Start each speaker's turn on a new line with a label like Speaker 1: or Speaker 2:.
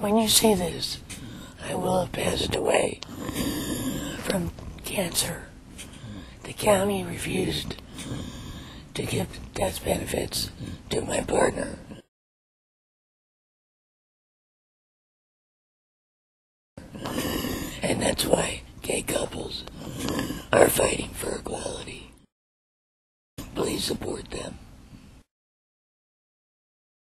Speaker 1: When you see this, I will have passed away from cancer. The county refused to give death benefits to my partner. And that's why gay couples are fighting for equality. Please support them.